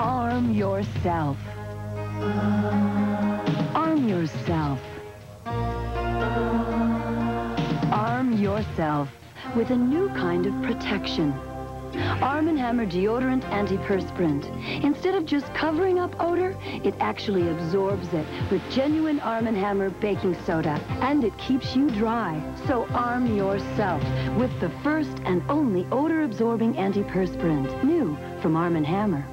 Arm yourself. Arm yourself. Arm yourself with a new kind of protection. Arm & Hammer Deodorant Antiperspirant. Instead of just covering up odor, it actually absorbs it with genuine Arm & Hammer baking soda. And it keeps you dry. So arm yourself with the first and only odor-absorbing antiperspirant. New from Arm & Hammer.